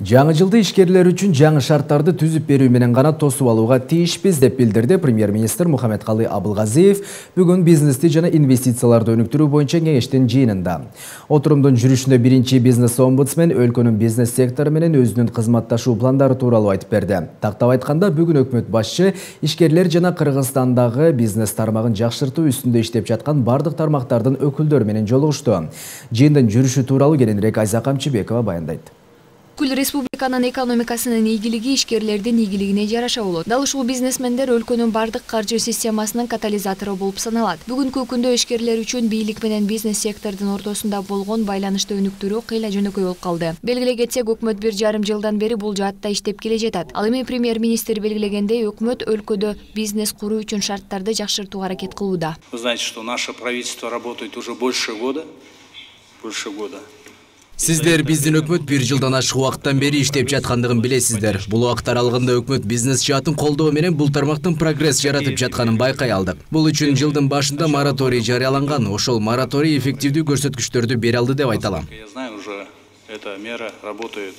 Жаңы жылды ишкерлер үчүн жаңы шарттарды түзүп берүү менен гана тосуп алууга тийишпиз деп билдирди премьер-министр Мухаммедкалый Абылгазиев бүгүн бизнести жана инвестицияларды өнүктүрүү боюнча кеңештин жыйынында. Отурумдун жүрүшүндө биринчи бизнес омбудсмен өлкөнүн бизнес сектору менен өзүнүн кызматташуу пландары тууралуу айтып берди. Тактап айтканда бүгүн өкмөт башчы ишкерлер жана Кыргызстандагы бизнес тармагын жакшыртуу үстүндө иштеп жаткан бардык тармактардын өкүлдөрү менен жолугушту. Жыйындын жүрүшү тууралуу кененирээк Айза Камчыбекова баяндайт. Бүткүл республиканын экономикасынын ийгилиги ишкерлердин ийгилигине жараша болот. Дал ушул бизнесмендер өлкөнүн бардык каржы системасынын катализатору болуп саналат. Бүгүнкү күндө ишкерлер үчүн бийлик менен бизнес сектордун ортосунда болгон байланышты өнүктүрүү кыйла жөнөкөй болуп калды. Белгилей кетсек өкмөт бир жарым жылдан бери бул жаатта иштеп келе жатат. Ал эми премьер министр белгилегендей өкмөт өлкөдө бизнес куруу үчүн шарттарды жакшыртууга аракет кылууда. Вы знаете что наше правительство работает уже больше года больше года. Сиздер биздин өкмөт бир жылдан ашык убакыттан бери иштеп жаткандыгын билесиздер бул убакыт аралыгында өкмөт бизнес жаатын колдоо менен бул тармактын прогресс жаратып жатканын байкай алдык бул үчүн жылдын башында мораторий жарыяланган ошол мораторий эффективдүү көрсөткүчтөрдү бере алды деп айта алам. Я знаю уже эта мера работает.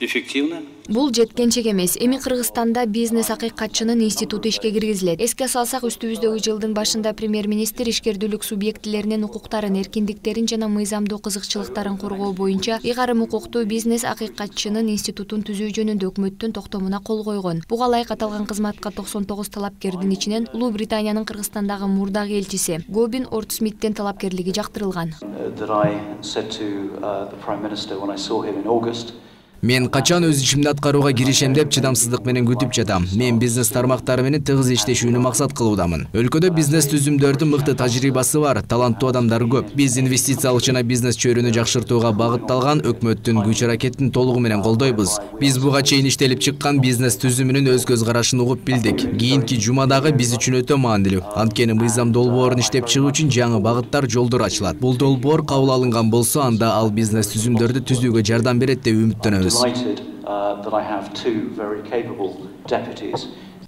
Эффективно? Бул жеткенчек эмес. Эми кыргызстанда бизнес акыйкатчынын институту ишке киргизилет. Эске салсак үстүбүздөгү жылдын башында премьер министр ишкердүүлүк субъектилеринин укуктарын эркиндиктерин жана мыйзамдуу кызыкчылыктарын коргоо боюнча ыйгарым укуктуу бизнес акыйкатчынын институтун түзүү жөнүндө өкмөттүн токтомуна кол койгон. Буга ылайык аталган кызматка токсон тогуз талапкердин ичинен улуу британиянын кыргызстандагы мурдагы элчиси гобин ортсмиттин талапкерлиги жактырылган мен качан өз ишимди аткарууга киришем деп чыдамсыздык менен күтүп жатам. Мен бизнес тармактары менен тыгыз иштешүүнү максат кылуудамын өлкөдө бизнес түзүмдөрдүн мыкты тажрыйбасы бар таланттуу адамдар көп. Биз инвестициялык жана бизнес чөйрөнү жакшыртууга багытталган өкмөттүн күч аракетин толугу менен колдойбуз биз буга чейин иштелип чыккан бизнес түзүмүнүн өз көз карашын угуп билдик кийинки жума дагы биз үчүн өтө маанилүү анткени мыйзам долбоорун иштеп чыгуу үчүн жаңы багыттар жолдор ачылат бул долбоор кабыл алынган болсо анда ал бизнес түзүмдөрдү түзүүгө жардам берет деп үмүттөнөбүз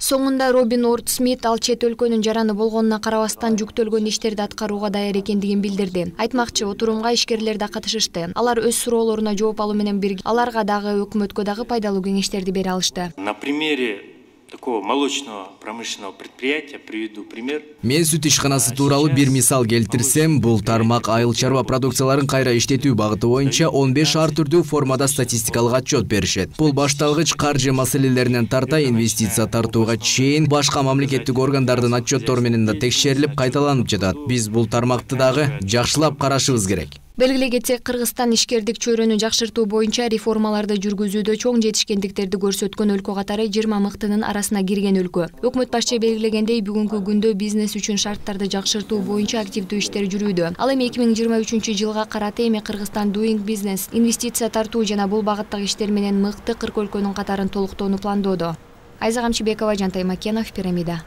соңунда робин орд смит ал чет өлкөнүн жараны болгонуна карабастан жүктөлгөн иштерди аткарууга даяр экендигин билдирди. Айтмакчы отурумга ишкерлер да катышышты. Алар өз суроолоруна жооп алуу менен бирге аларга дагы өкмөткө дагы пайдалуу кеңештерди бере алышты. На примере такого молочного промышленного предприятия приведу пример. Мен сүт ишканасы тууралуу бир мисал келтирсем бул тармак айыл чарба продукцияларын кайра иштетүү багыты боюнча он беш ар түрдүү формада статистикалык отчет беришет. Бул башталгыч каржы маселелеринен тарта инвестиция тартууга чейин башка мамлекеттик органдардын отчеттору менен да текшерилип кайталанып жатат. Биз бул тармакты дагы жакшылап карашыбыз керек. Белгилей кетсек кыргызстан ишкердик чөйрөнү жакшыртуу боюнча реформаларды жүргүзүүдө чоң жетишкендиктерди көрсөткөн өлкө катары жыйырма мыктынын арасына кирген өлкө. Өкмөт башчы белгилегендей бүгүнкү күндө бизнес үчүн шарттарды жакшыртуу боюнча активдүү иштер жүрүүдө. Ал эми эки миң жыйырма үчүнчү жылга карата эми кыргызстан дуинг бизнес инвестиция тартуу жана бул багыттагы иштер менен мыкты кырк өлкөнүн катарын толуктоону пландоодо. Айза камчыбекова жантай макенов пирамида